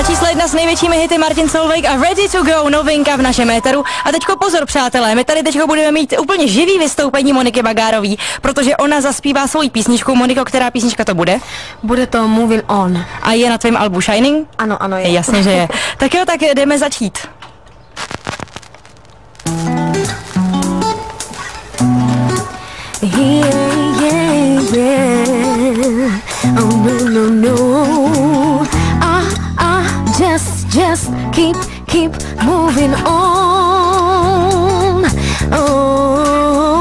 Na čísle jedna s největšími hity Martin Solveig a Ready to Go, novinka v našem éteru. A teďko pozor, přátelé, my tady teďko budeme mít úplně živý vystoupení Moniky Bagárový, protože ona zaspívá svoji písničku. Moniko, která písnička to bude? Bude to Moving On. A je na tvém albu Shining? Ano, ano, je. Jasně, že je. Tak jo, tak jdeme začít. Yeah, just, keep, keep moving on. Oh,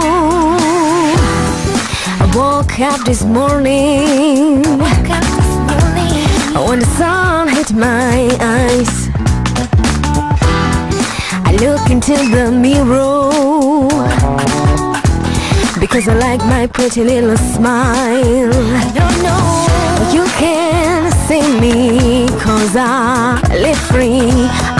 I woke up this morning. Woke up this morning. When the sun hit my eyes. I look into the mirror because I like my pretty little smile. No, no, you can see me cause I live free.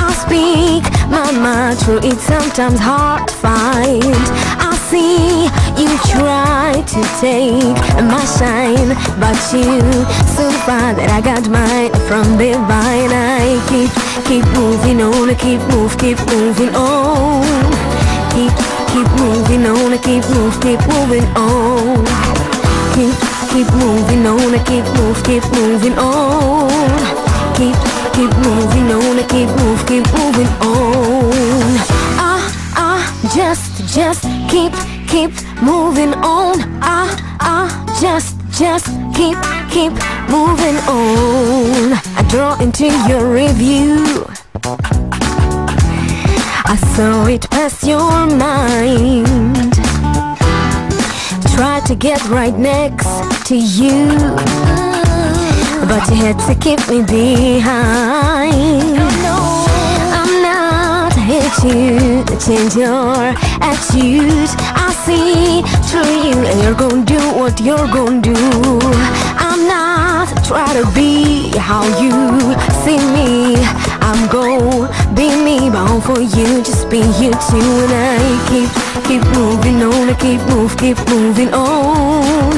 I speak my mind through it sometimes hard to find. I see you try to take my shine, but you soon find that I got mine from divine. I keep, keep moving on, I keep move, keep moving on. Keep, keep moving on, I keep move, keep moving on. Keep, keep moving on, I keep move, keep moving on. Keep, keep moving on, I keep move, keep moving on. Ah, ah, just, just keep, keep moving on. Ah, ah, just, just keep, keep moving on. I draw into your review. I saw it pass your mind. Tried to get right next to you, but you had to keep me behind. Oh, I'm not here to change your attitude. I see through you, and you're gonna do what you're gonna do. I'm not trying to be how you see me. I'm gonna be me, bound for you, just be you too. And I keep, keep moving on, I keep move, keep moving on.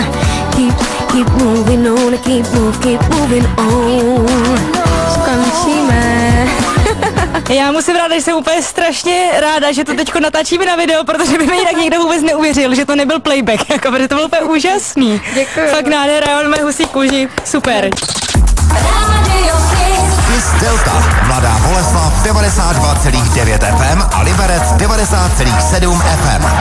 Keep, keep moving on, I keep move, keep moving on. Skončíme. Já musím ráda, že jsem úplně strašně ráda, že to teďko natáčíme na video, protože by mi jinak někdo vůbec neuvěřil, že to nebyl playback, jako, protože to bylo úplně úžasný. Děkuju. Fakt nádhera, on má husí kůži, super. Kiss Delta, Mladá Boleslav 92,9 FM a Liberec 90,7 FM.